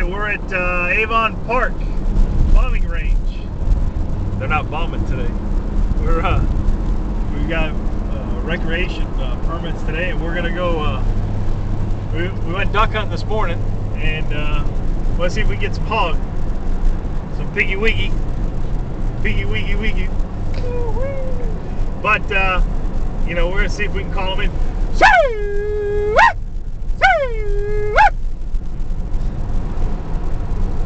right, we're at uh, Avon Park bombing range. They're not bombing today. We're uh, we got uh, recreation uh, permits today, and we're gonna go. Uh, we, we went duck hunting this morning, and uh, let's see if we get some hog, some piggy wiggy, piggy wiggy wiggy. But you know, we're gonna see if we can call them in.